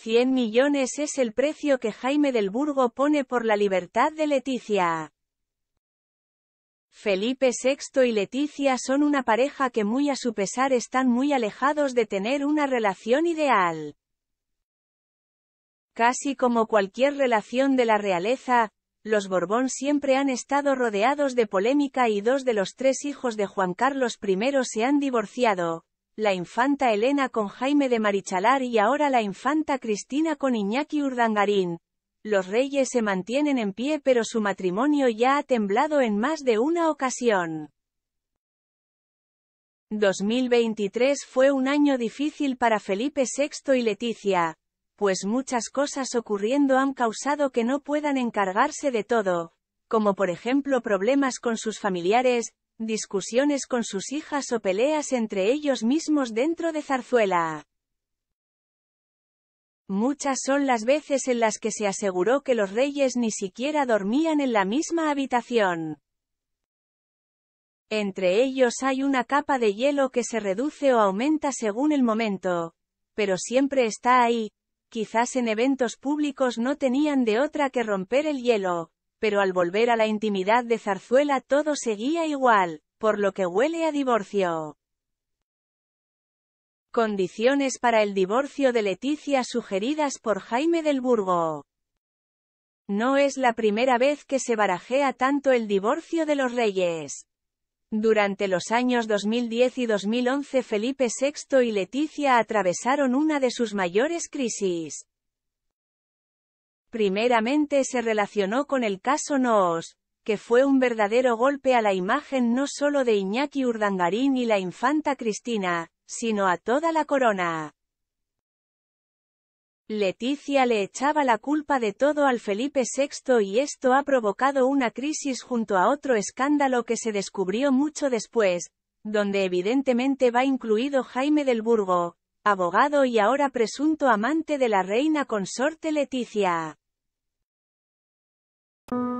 100 millones es el precio que Jaime del Burgo pone por la libertad de Leticia. Felipe VI y Leticia son una pareja que muy a su pesar están muy alejados de tener una relación ideal. Casi como cualquier relación de la realeza, los Borbón siempre han estado rodeados de polémica y dos de los tres hijos de Juan Carlos I se han divorciado, la infanta Elena con Jaime de Marichalar y ahora la infanta Cristina con Iñaki Urdangarín. Los reyes se mantienen en pie pero su matrimonio ya ha temblado en más de una ocasión. 2023 fue un año difícil para Felipe VI y Leticia, pues muchas cosas ocurriendo han causado que no puedan encargarse de todo, como por ejemplo problemas con sus familiares, discusiones con sus hijas o peleas entre ellos mismos dentro de Zarzuela. Muchas son las veces en las que se aseguró que los reyes ni siquiera dormían en la misma habitación. Entre ellos hay una capa de hielo que se reduce o aumenta según el momento, pero siempre está ahí, quizás en eventos públicos no tenían de otra que romper el hielo, pero al volver a la intimidad de Zarzuela todo seguía igual, por lo que huele a divorcio. Condiciones para el divorcio de Leticia sugeridas por Jaime del Burgo. No es la primera vez que se barajea tanto el divorcio de los reyes. Durante los años 2010 y 2011 Felipe VI y Leticia atravesaron una de sus mayores crisis. Primeramente se relacionó con el caso Noos, que fue un verdadero golpe a la imagen no solo de Iñaki Urdangarín y la infanta Cristina, sino a toda la corona. Leticia le echaba la culpa de todo al Felipe VI y esto ha provocado una crisis junto a otro escándalo que se descubrió mucho después, donde evidentemente va incluido Jaime del Burgo, abogado y ahora presunto amante de la reina consorte Leticia. you